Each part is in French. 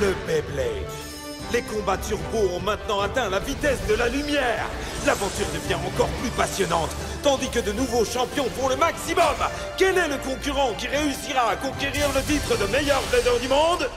Le Beyblade. Les combats turbo ont maintenant atteint la vitesse de la lumière. L'aventure devient encore plus passionnante, tandis que de nouveaux champions font le maximum. Quel est le concurrent qui réussira à conquérir le titre de meilleur blader du monde?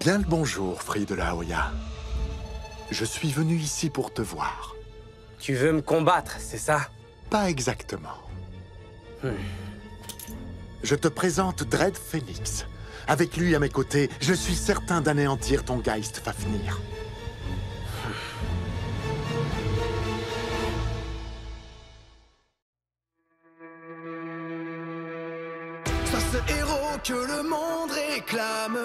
Bien le bonjour, Free de la Hoya. Je suis venu ici pour te voir. Tu veux me combattre, c'est ça? Pas exactement. Je te présente Dread Phoenix. Avec lui à mes côtés, je suis certain d'anéantir ton Geist Fafnir. Sois ce héros que le monde réclame.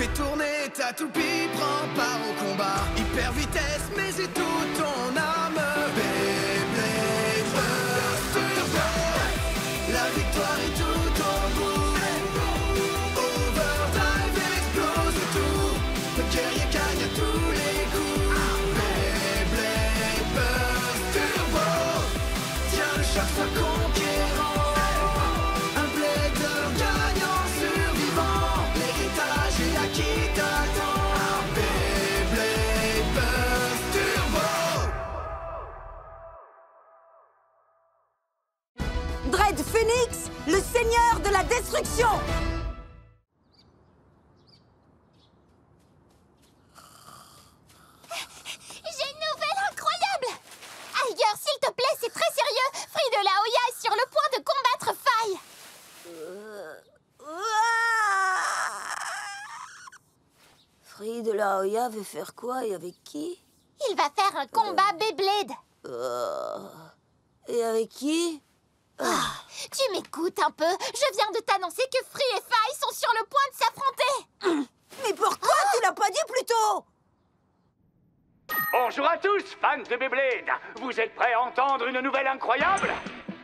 Fais tourner ta toupie, prends part au combat. Hyper vitesse, mais c'est tout ton âme. Destruction. J'ai une nouvelle incroyable. Ailleurs, s'il te plaît, c'est très sérieux. Free de la Hoya est sur le point de combattre Faille Free de la Hoya veut faire quoi et avec qui? Il va faire un combat Beyblade Et avec qui? Tu m'écoutes un peu. Je viens de t'annoncer que Free et Faille sont sur le point de s'affronter. Mais pourquoi tu l'as pas dit plus tôt? Bonjour à tous, fans de Beyblade. Vous êtes prêts à entendre une nouvelle incroyable?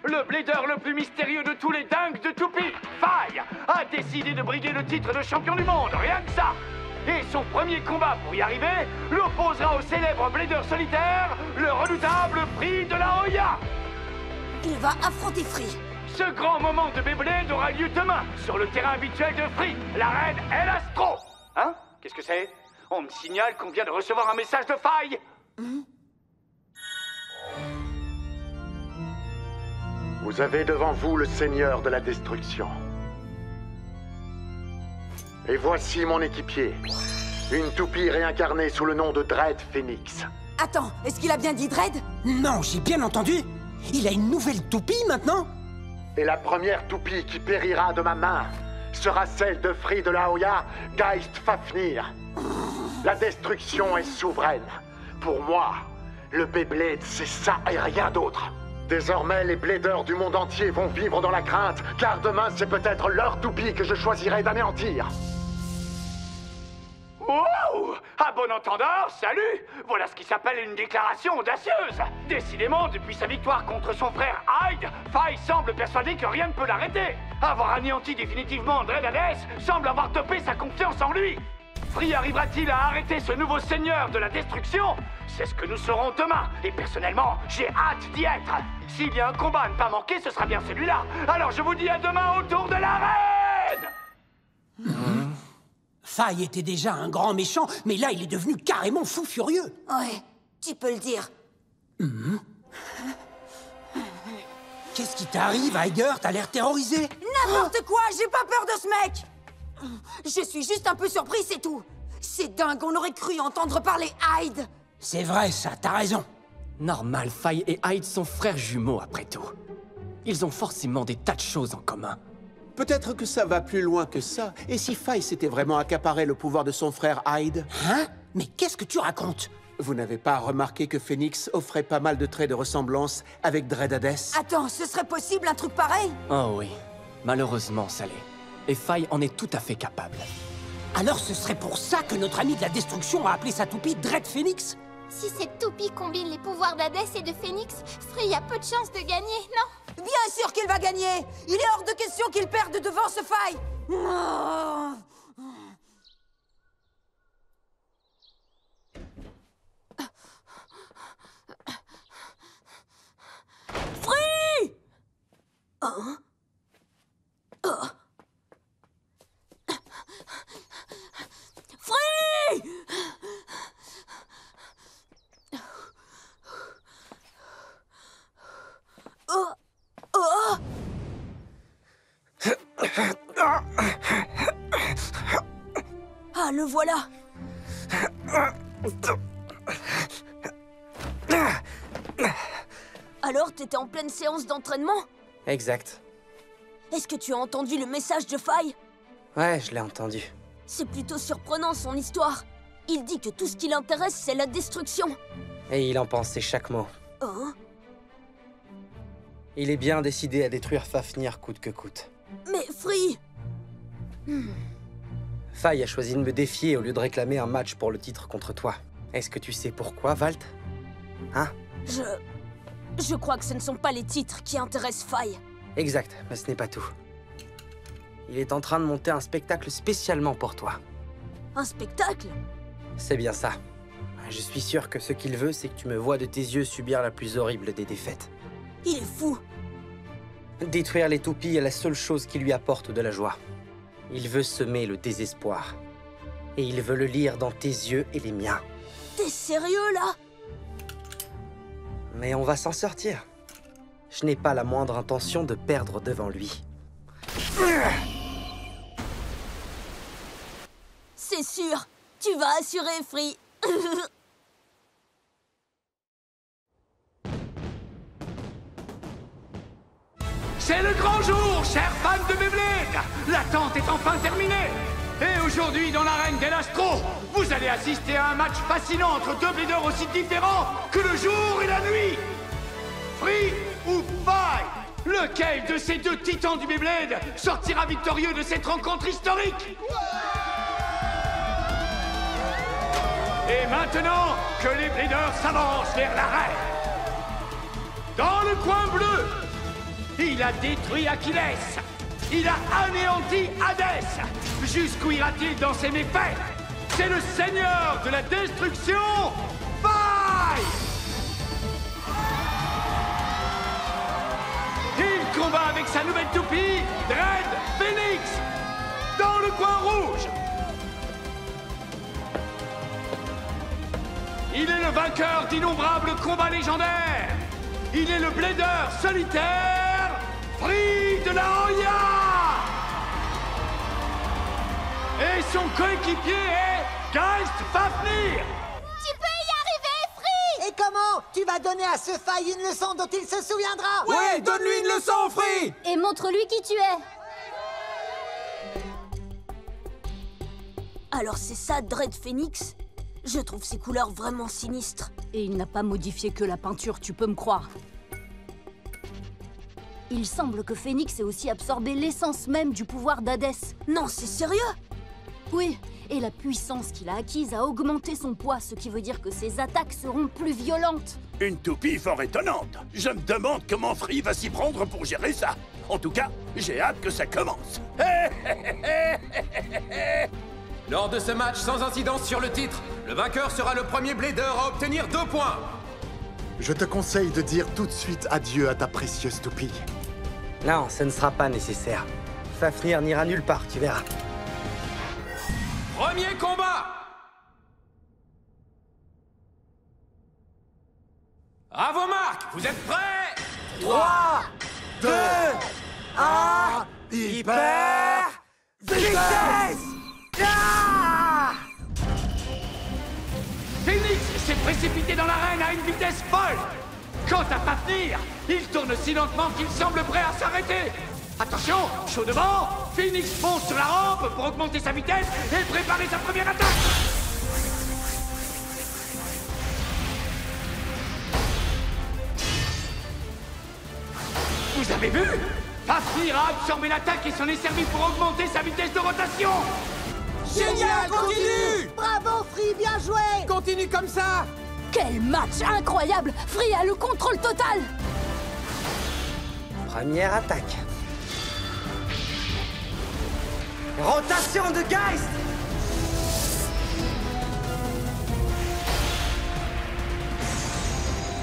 Le blader le plus mystérieux de tous les dingues de Toupie, Faille, a décidé de briguer le titre de champion du monde, rien que ça. Et son premier combat pour y arriver l'opposera au célèbre blader solitaire, le redoutable Prix de la Hoya Il va affronter Free. Ce grand moment de Beyblade aura lieu demain, sur le terrain habituel de Free, l'arène El Astro Hein? Qu'est-ce que c'est? On me signale qu'on vient de recevoir un message de Faille. Vous avez devant vous le Seigneur de la Destruction. Et voici mon équipier. Une toupie réincarnée sous le nom de Dread Phoenix. Attends, est-ce qu'il a bien dit Dread? Non, j'ai bien entendu Il a une nouvelle toupie maintenant Et la première toupie qui périra de ma main sera celle de Free de la Hoya, Geist Fafnir. La destruction est souveraine. Pour moi, le Beyblade, c'est ça et rien d'autre. Désormais, les bladers du monde entier vont vivre dans la crainte, car demain, c'est peut-être leur toupie que je choisirai d'anéantir. Wow! À bon entendeur, salut! Voilà ce qui s'appelle une déclaration audacieuse! Décidément, depuis sa victoire contre son frère Hyde, Faye semble persuadé que rien ne peut l'arrêter! Avoir anéanti définitivement Dread Hades semble avoir topé sa confiance en lui! Free arrivera-t-il à arrêter ce nouveau seigneur de la destruction? C'est ce que nous saurons demain, et personnellement, j'ai hâte d'y être! S'il y a un combat à ne pas manquer, ce sera bien celui-là! Alors je vous dis à demain autour de l'arène Faye était déjà un grand méchant, mais là il est devenu carrément fou furieux. Ouais, tu peux le dire. Qu'est-ce qui t'arrive, Iger? T'as l'air terrorisé N'importe quoi, j'ai pas peur de ce mec Je suis juste un peu surpris, c'est tout. C'est dingue, on aurait cru entendre parler Hyde. C'est vrai, ça, t'as raison. Normal, Faye et Hyde sont frères jumeaux après tout. Ils ont forcément des tas de choses en commun. Peut-être que ça va plus loin que ça. Et si Faye s'était vraiment accaparé le pouvoir de son frère Hyde? Hein? Mais qu'est-ce que tu racontes? Vous n'avez pas remarqué que Phoenix offrait pas mal de traits de ressemblance avec Dread Hades? Attends, ce serait possible un truc pareil? Oh oui, malheureusement, ça l'est. Et Faye en est tout à fait capable. Alors ce serait pour ça que notre ami de la destruction a appelé sa toupie Dread Phoenix? Si cette toupie combine les pouvoirs d'Hadès et de Phénix, Free a peu de chances de gagner, non? Bien sûr qu'il va gagner Il est hors de question qu'il perde devant ce faille. Free Hein? Free Oh Oh Ah, le voilà Alors, t'étais en pleine séance d'entraînement? Exact. Est-ce que tu as entendu le message de Faille Ouais, je l'ai entendu. C'est plutôt surprenant, son histoire. Il dit que tout ce qui l'intéresse, c'est la destruction. Et il en pensait chaque mot. Hein? Il est bien décidé à détruire Fafnir coûte que coûte. Mais Free Faye a choisi de me défier au lieu de réclamer un match pour le titre contre toi. Est-ce que tu sais pourquoi, Valt? Hein? Je... Je crois que ce ne sont pas les titres qui intéressent Faille. Exact, mais ce n'est pas tout. Il est en train de monter un spectacle spécialement pour toi. Un spectacle? C'est bien ça. Je suis sûr que ce qu'il veut, c'est que tu me vois de tes yeux subir la plus horrible des défaites. Il est fou Détruire les toupies est la seule chose qui lui apporte de la joie. Il veut semer le désespoir. Et il veut le lire dans tes yeux et les miens. T'es sérieux, là? Mais on va s'en sortir. Je n'ai pas la moindre intention de perdre devant lui. C'est sûr Tu vas assurer, Free C'est le grand jour, chers fans de Beyblade L'attente est enfin terminée. Et aujourd'hui, dans l'arène des Astro, vous allez assister à un match fascinant entre deux bladers aussi différents que le jour et la nuit. Free ou Fight Lequel de ces deux titans du Beyblade sortira victorieux de cette rencontre historique? Et maintenant que les Bladers s'avancent vers l'arène Dans le coin bleu, il a détruit Achilles. Il a anéanti Hadès. Jusqu'où ira-t-il dans ses méfaits C'est le seigneur de la destruction. Faille Il combat avec sa nouvelle toupie, Dread Phoenix Dans le coin rouge. Il est le vainqueur d'innombrables combats légendaires. Il est le blader solitaire Free de la Hoya. Et son coéquipier est Geist Fafnir. Tu peux y arriver, Free Et comment Tu vas donner à ce faille une leçon dont il se souviendra? Ouais, donne-lui une leçon, Free Et montre-lui qui tu es. Alors c'est ça, Dread Phoenix? Je trouve ses couleurs vraiment sinistres. Et il n'a pas modifié que la peinture, tu peux me croire. Il semble que Phoenix ait aussi absorbé l'essence même du pouvoir d'Hadès. Non, c'est sérieux? Oui, et la puissance qu'il a acquise a augmenté son poids, ce qui veut dire que ses attaques seront plus violentes. Une toupie fort étonnante. Je me demande comment Free va s'y prendre pour gérer ça. En tout cas, j'ai hâte que ça commence. Lors de ce match sans incidence sur le titre, le vainqueur sera le premier blader à obtenir deux points. Je te conseille de dire tout de suite adieu à ta précieuse toupie. Non, ce ne sera pas nécessaire. Fafnir n'ira nulle part, tu verras. Premier combat À vos marques, vous êtes prêts? 3, 2, 1, hyper vitesse précipité dans l'arène à une vitesse folle. Quant à Fafnir, il tourne si lentement qu'il semble prêt à s'arrêter. Attention, chaud devant. Phoenix fonce sur la rampe pour augmenter sa vitesse et préparer sa première attaque. Vous avez vu? Fafnir a absorbé l'attaque et s'en est servi pour augmenter sa vitesse de rotation. Génial, continue. Bravo, Free, bien joué. Continue comme ça Quel match incroyable! Free a le contrôle total! Première attaque. Rotation de Geist!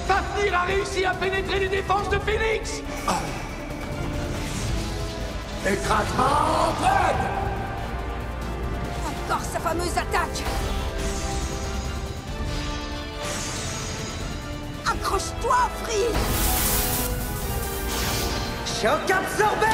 Fafnir a réussi à pénétrer les défenses de Phoenix! Écrasement Dread Encore sa fameuse attaque Accroche-toi, Free Choc absorbé.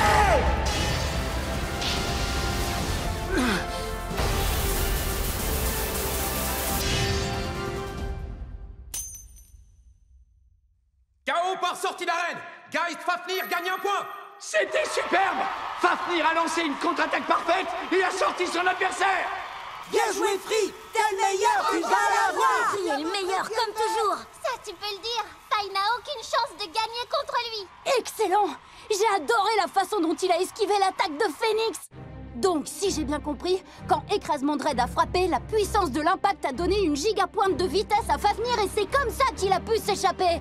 KO par sortie d'arène. Geist Fafnir gagne un point. C'était superbe. Fafnir a lancé une contre-attaque parfaite. Et a sorti son adversaire Bien joué, Free. T'es le meilleur Tu vas l'avoir Free est le meilleur, comme toujours. Ça, tu peux le dire. Faye n'a aucune chance de gagner contre lui. Excellent. J'ai adoré la façon dont il a esquivé l'attaque de Phoenix. Donc, si j'ai bien compris, quand Écrasement Dread a frappé, la puissance de l'impact a donné une gigapointe de vitesse à Fafnir et c'est comme ça qu'il a pu s'échapper.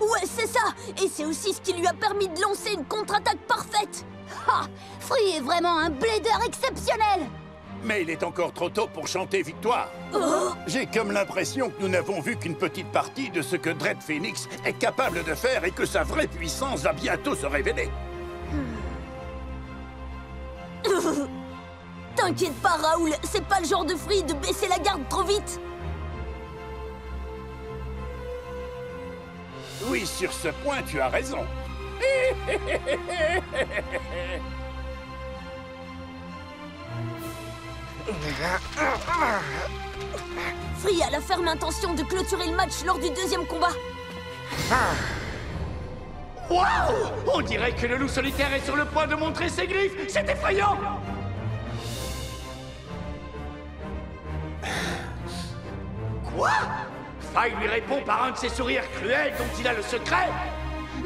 Ouais, c'est ça. Et c'est aussi ce qui lui a permis de lancer une contre-attaque parfaite. Ha! Free est vraiment un blader exceptionnel Mais il est encore trop tôt pour chanter victoire. Oh J'ai comme l'impression que nous n'avons vu qu'une petite partie de ce que Dread Phoenix est capable de faire et que sa vraie puissance va bientôt se révéler. T'inquiète pas, Raoul, c'est pas le genre de Free de baisser la garde trop vite Oui, sur ce point, tu as raison. Free a la ferme intention de clôturer le match lors du deuxième combat. Waouh! On dirait que le loup solitaire est sur le point de montrer ses griffes. C'est effrayant! Quoi? Faye lui répond par un de ses sourires cruels dont il a le secret.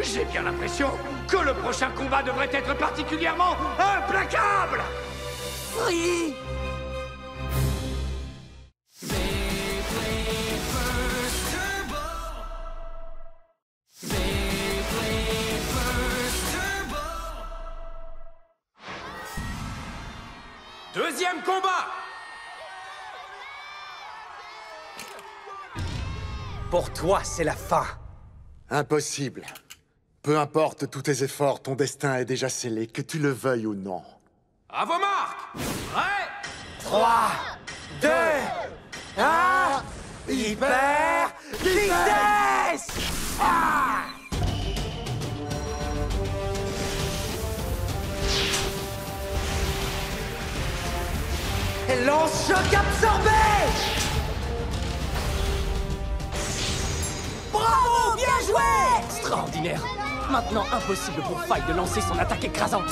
J'ai bien l'impression que le prochain combat devrait être particulièrement implacable. Free Deuxième combat Pour toi, c'est la fin. Impossible. Peu importe tous tes efforts, ton destin est déjà scellé, que tu le veuilles ou non. À vos marques Prêt? 3, 2, 1, hyper vitesse Ah Lance choc absorbé Bravo, bien joué. Extraordinaire. Maintenant impossible pour Faille de lancer son attaque écrasante.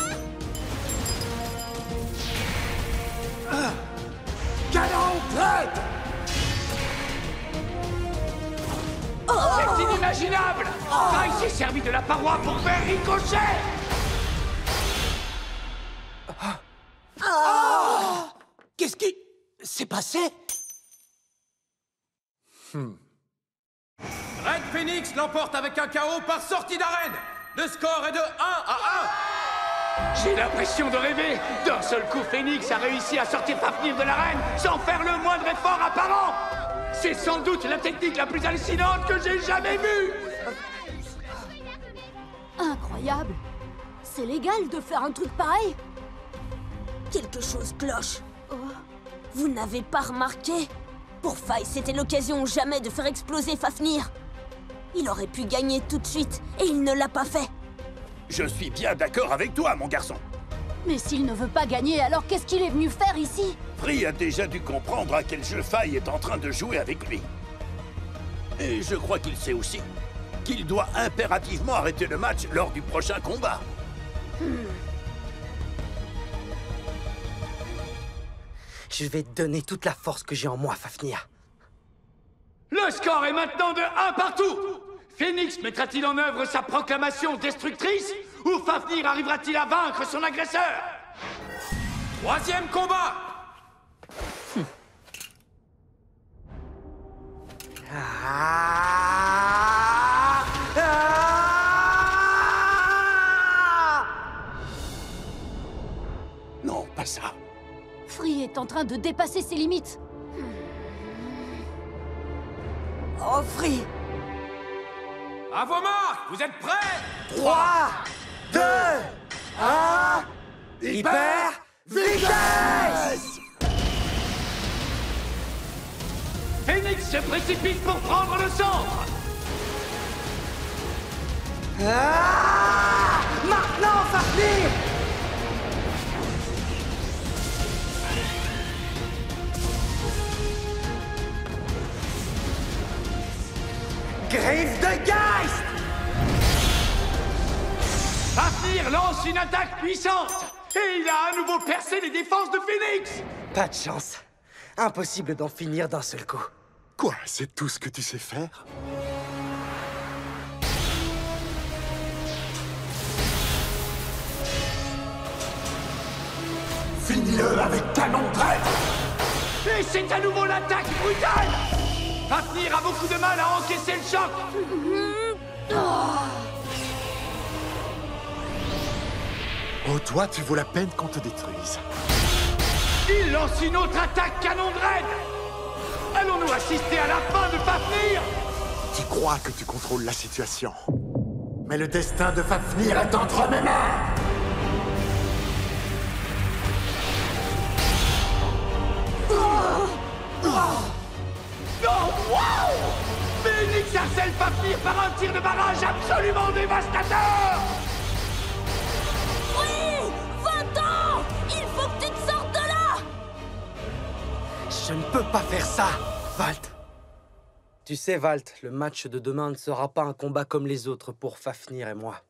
Canon Dread C'est inimaginable. Faye s'est servi de la paroi pour faire ricochet passé. Red Phoenix l'emporte avec un KO par sortie d'arène. Le score est de 1 à J'ai l'impression de rêver. D'un seul coup, Phoenix a réussi à sortir Fafnir de l'arène sans faire le moindre effort apparent. C'est sans doute la technique la plus hallucinante que j'ai jamais vue. Incroyable. C'est légal de faire un truc pareil. Quelque chose cloche. Oh. Vous n'avez pas remarqué Pour Faye, c'était l'occasion jamais de faire exploser Fafnir. Il aurait pu gagner tout de suite, et il ne l'a pas fait. Je suis bien d'accord avec toi, mon garçon. Mais s'il ne veut pas gagner, alors qu'est-ce qu'il est venu faire ici? Free a déjà dû comprendre à quel jeu Faye est en train de jouer avec lui. Et je crois qu'il sait aussi qu'il doit impérativement arrêter le match lors du prochain combat. Je vais te donner toute la force que j'ai en moi, Fafnir. Le score est maintenant de 1 partout. Phoenix mettra-t-il en œuvre sa proclamation destructrice Ou Fafnir arrivera-t-il à vaincre son agresseur? Troisième combat. Ah. Est en train de dépasser ses limites. Oh, Free À vos marques Vous êtes prêts? 3, 2, 1, hyper vitesse Phoenix se précipite pour prendre le centre. Ah Maintenant, Fafnir Griffe de Geist! Fafnir lance une attaque puissante! Et il a à nouveau percé les défenses de Phoenix! Pas de chance. Impossible d'en finir d'un seul coup. Quoi C'est tout ce que tu sais faire? Finis-le avec canon de Et c'est à nouveau l'attaque brutale Fafnir a beaucoup de mal à encaisser le choc Oh, toi, tu vaux la peine qu'on te détruise. Il lance une autre attaque canon de raid Allons-nous assister à la fin de Fafnir? Tu crois que tu contrôles la situation. Mais le destin de Fafnir est entre mes mains Par un tir de barrage absolument dévastateur Free Va-t'en Il faut que tu te sortes de là Je ne peux pas faire ça, Valt. Tu sais, Valt, le match de demain ne sera pas un combat comme les autres pour Fafnir et moi.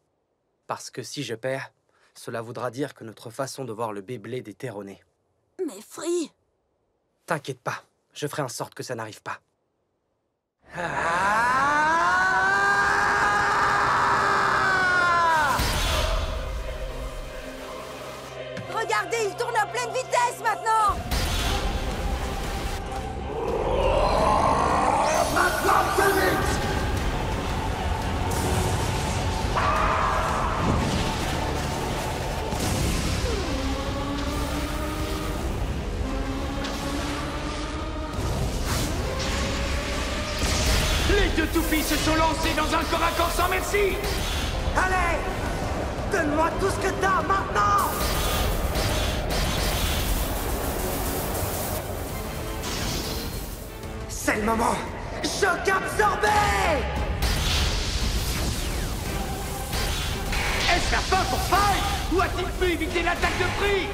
Parce que si je perds, cela voudra dire que notre façon de voir le Beyblade est erronée. Mais Free T'inquiète pas, je ferai en sorte que ça n'arrive pas. Regardez, il tourne à pleine vitesse maintenant Maintenant, merci Allez Donne-moi tout ce que t'as maintenant C'est le moment Choc absorbé Est-ce la fin pour Fight Ou a-t-il pu éviter l'attaque de prix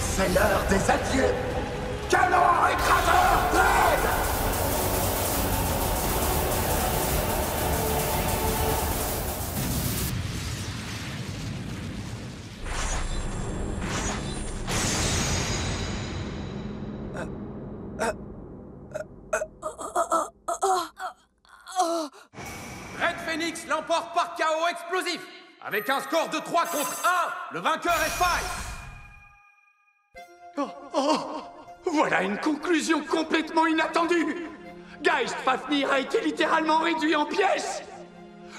C'est l'heure des adieux Canon écraseur d'aide Red Phoenix l'emporte par chaos explosif. Avec un score de 3 contre 1, le vainqueur est Fight Une conclusion complètement inattendue. Geist Fafnir a été littéralement réduit en pièces.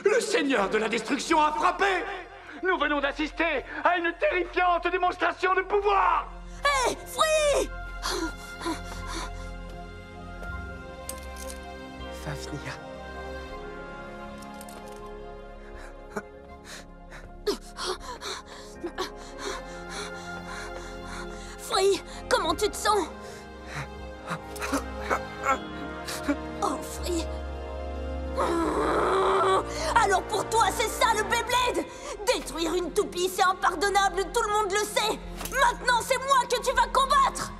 Le Seigneur de la Destruction a frappé. Nous venons d'assister à une terrifiante démonstration de pouvoir. Hé Free Fafnir. Free Comment tu te sens? Pour toi, c'est ça le Beyblade! Détruire une toupie, c'est impardonnable, tout le monde le sait. Maintenant, c'est moi que tu vas combattre!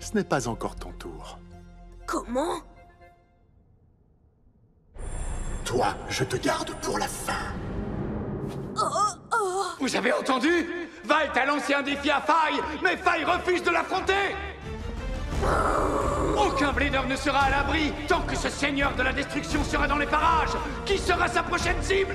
Ce n'est pas encore ton tour. Comment? Toi, je te garde pour la fin. Vous avez entendu? Valt a lancé un défi à Faille, mais Faille refuse de l'affronter Aucun bladeur ne sera à l'abri tant que ce seigneur de la destruction sera dans les parages Qui sera sa prochaine cible?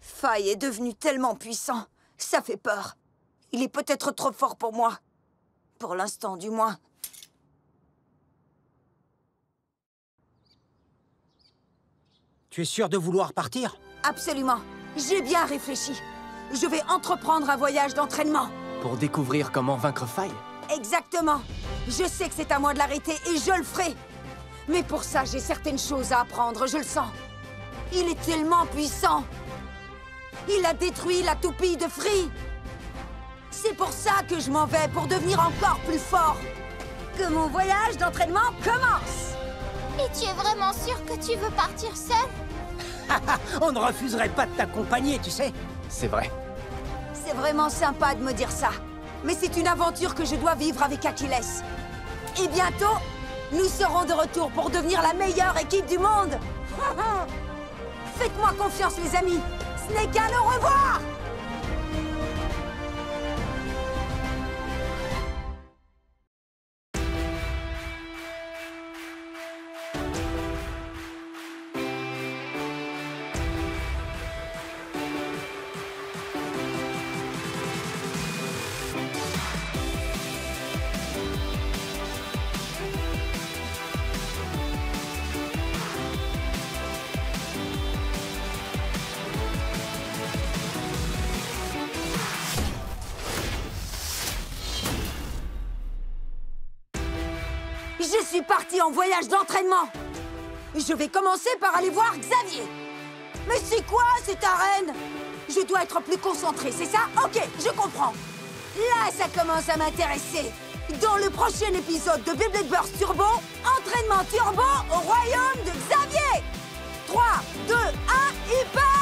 Faye est devenu tellement puissant. Ça fait peur. Il est peut-être trop fort pour moi. Pour l'instant, du moins. Tu es sûr de vouloir partir? Absolument. J'ai bien réfléchi. Je vais entreprendre un voyage d'entraînement. Pour découvrir comment vaincre Faille Exactement. Je sais que c'est à moi de l'arrêter et je le ferai. Mais pour ça, j'ai certaines choses à apprendre, je le sens. Il est tellement puissant. Il a détruit la toupie de Free. C'est pour ça que je m'en vais, pour devenir encore plus fort. Que mon voyage d'entraînement commence. Et tu es vraiment sûr que tu veux partir seul On ne refuserait pas de t'accompagner, tu sais. C'est vrai. C'est vraiment sympa de me dire ça. Mais c'est une aventure que je dois vivre avec Achilles. Et bientôt, nous serons de retour pour devenir la meilleure équipe du monde. Faites-moi confiance, les amis. Snake au revoir Je suis partie en voyage d'entraînement. Je vais commencer par aller voir Xavier. Mais c'est quoi cette arène? Je dois être plus concentrée, c'est ça? Ok, je comprends. Là, ça commence à m'intéresser. Dans le prochain épisode de Beyblade Burst Turbo, entraînement turbo au royaume de Xavier 3, 2, 1, hyper